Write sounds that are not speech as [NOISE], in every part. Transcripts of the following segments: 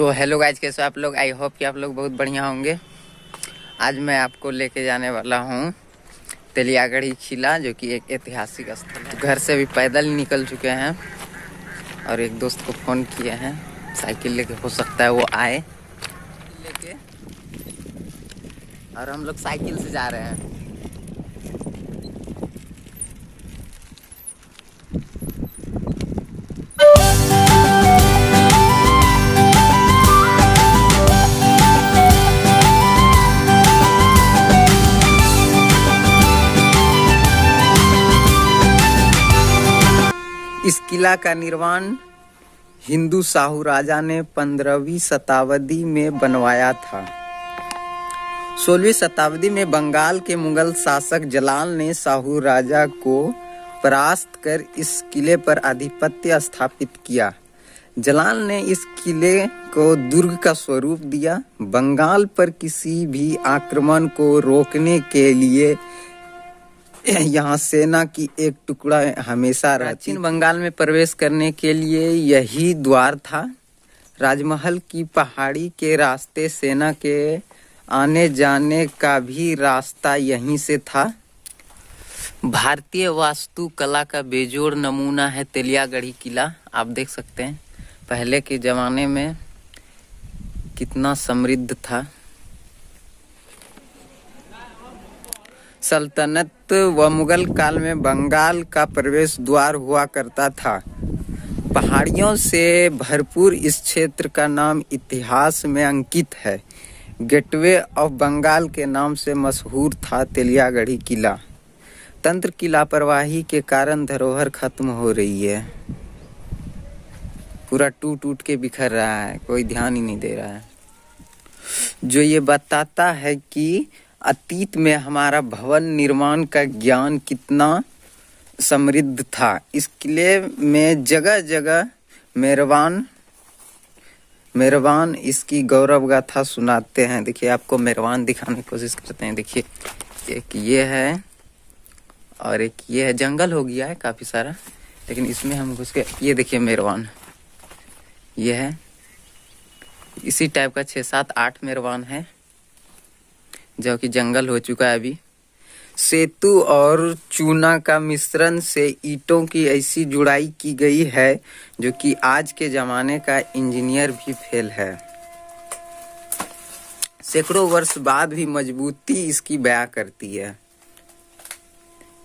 So hello guys कैसे आप लोग? आई होप कि आप लोग बहुत बढ़िया होंगे। आज मैं आपको लेके जाने वाला हूँ तेलियागढ़ी किला, जो कि एक ऐतिहासिक स्थल है। घर से भी पैदल ही निकल चुके हैं और एक दोस्त को फ़ोन किए हैं। साइकिल लेके, हो सकता है वो आए। लेके। और हम लोग साइकिल से जा रहे हैं। किला का निर्माण हिंदू शाहू राजा ने पंद्रहवीं शताब्दी में बनवाया था। सोलहवीं शताब्दी में बंगाल के मुगल शासक जलाल ने शाहू राजा को परास्त कर इस किले पर आधिपत्य स्थापित किया। जलाल ने इस किले को दुर्ग का स्वरूप दिया। बंगाल पर किसी भी आक्रमण को रोकने के लिए [LAUGHS] यहाँ सेना की एक टुकड़ा हमेशा प्राचीन बंगाल में प्रवेश करने के लिए यही द्वार था। राजमहल की पहाड़ी के रास्ते सेना के आने जाने का भी रास्ता यहीं से था। भारतीय वास्तुकला का बेजोड़ नमूना है तेलियागढ़ी किला। आप देख सकते हैं, पहले के जमाने में कितना समृद्ध था। सल्तनत व मुगल काल में बंगाल का प्रवेश द्वार हुआ करता था। पहाड़ियों से भरपूर इस क्षेत्र का नाम इतिहास में अंकित है। गेटवे ऑफ़ बंगाल के नाम से मशहूर था तेलियागढ़ी किला। तंत्र की लापरवाही के कारण धरोहर खत्म हो रही है। पूरा टूट टूट के बिखर रहा है, कोई ध्यान ही नहीं दे रहा है। जो ये बताता है कि अतीत में हमारा भवन निर्माण का ज्ञान कितना समृद्ध था। इस किले में जगह जगह मेहरबान मेहरबान इसकी गौरव गाथा सुनाते हैं। देखिए, आपको मेहरबान दिखाने की कोशिश करते हैं। देखिए, एक ये है और एक ये है। जंगल हो गया है काफ़ी सारा, लेकिन इसमें हम घुस के, ये देखिए मेहरबान। ये है। इसी टाइप का छः सात आठ मेहरबान है। जो कि जंगल हो चुका है अभी। सेतु और चूना का मिश्रण से ईंटों की ऐसी जुड़ाई की गई है, जो कि आज के जमाने का इंजीनियर भी फेल है। सैकड़ों वर्ष बाद भी मजबूती इसकी बया करती है।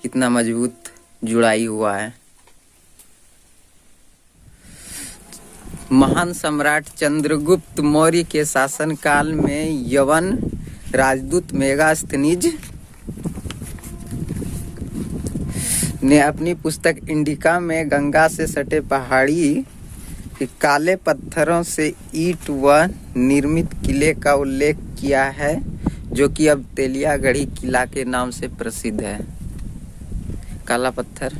कितना मज़बूत जुड़ाई हुआ है। महान सम्राट चंद्रगुप्त मौर्य के शासनकाल में यवन राजदूत मेगास्थनीज ने अपनी पुस्तक इंडिका में गंगा से सटे पहाड़ी के काले पत्थरों से ईट व निर्मित किले का उल्लेख किया है, जो कि अब तेलियागढ़ी किला के नाम से प्रसिद्ध है। काला पत्थर।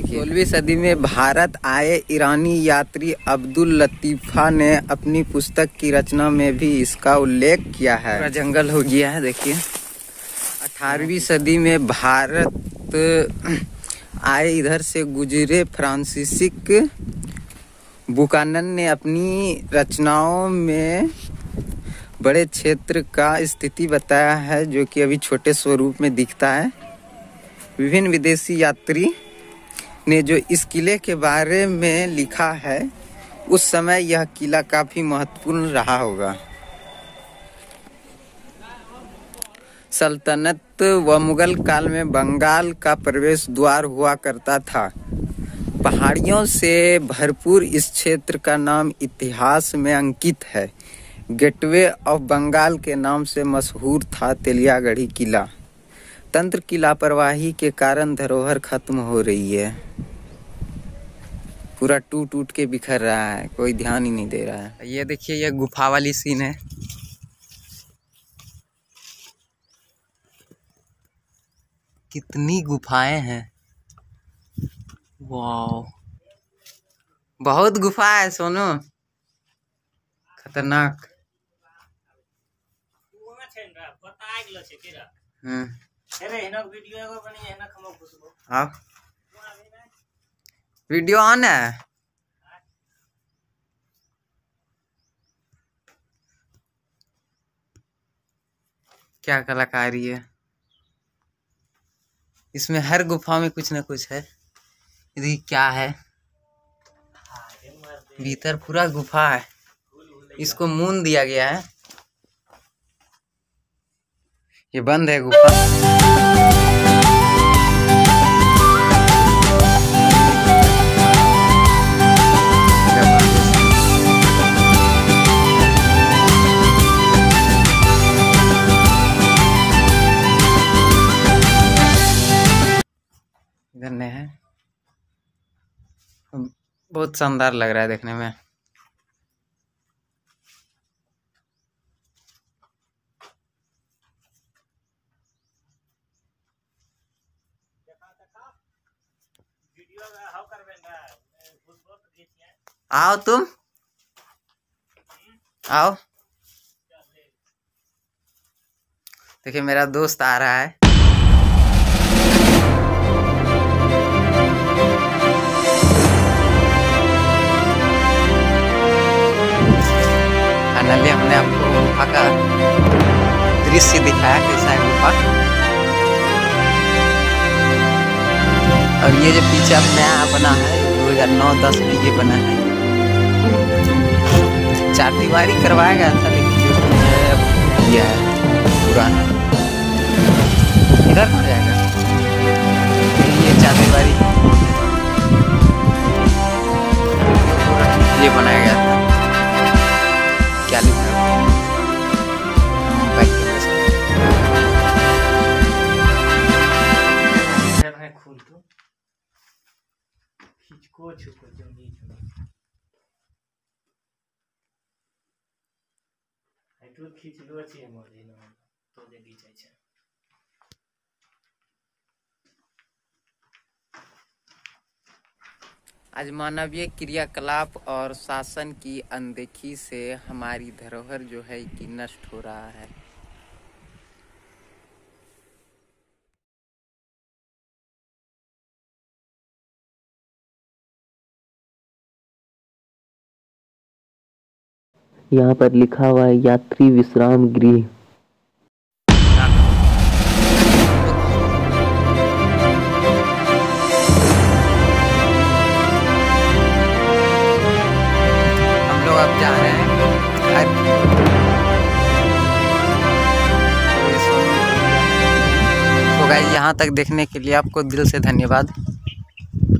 सोलहवीं सदी में भारत आए ईरानी यात्री अब्दुल लतीफा ने अपनी पुस्तक की रचना में भी इसका उल्लेख किया है। जंगल हो गया है देखिए। अठारहवीं सदी में भारत [CLEARS THROAT] आए इधर से गुजरे फ्रांसीसिक बुकानन ने अपनी रचनाओं में बड़े क्षेत्र का स्थिति बताया है जो कि अभी छोटे स्वरूप में दिखता है। विभिन्न विदेशी यात्री ने जो इस किले के बारे में लिखा है, उस समय यह किला काफ़ी महत्वपूर्ण रहा होगा। सल्तनत व मुगल काल में बंगाल का प्रवेश द्वार हुआ करता था। पहाड़ियों से भरपूर इस क्षेत्र का नाम इतिहास में अंकित है। गेटवे ऑफ़ बंगाल के नाम से मशहूर था तेलियागढ़ी किला। तंत्र की लापरवाही के कारण धरोहर खत्म हो रही है। पूरा टूट टूट के बिखर रहा है कोई ध्यान ही नहीं दे रहा है। ये देखिए ये गुफा वाली सीन है। कितनी गुफाएँ हैं। वाह बहुत गुफा है सोनू। खतरनाक। हम्म। वीडियो ऑन हाँ। है। क्या कलाकारी है? इसमें हर गुफा में कुछ ना कुछ है। यदि क्या है? भीतर पूरा गुफा है। इसको मून दिया गया है। ये बंद है गुफा। नहीं है। बहुत शानदार लग रहा है देखने में। आओ तुम। आओ। देखिए, मेरा दोस्त आ रहा है। हमने आपको गुफा का दृश्य दिखाया कैसा है गुफा ये जो पीछे अब नया बना है, दो हज़ार नौ, दस में ये बना है। चार दीवारी करवाया गया था, लेकिन जो है ये है, पुराना। इधर Хочу поделить. એટલું ખીચડું છે મરીનો તો દેખી જાય છે आज मानवीय क्रियाकलाप और शासन की अनदेखी से हमारी धरोहर जो है कि नष्ट हो रहा है यहाँ पर लिखा हुआ है, यात्री विश्राम गृह। तो गाइस यहाँ तक देखने के लिए आपको दिल से धन्यवाद।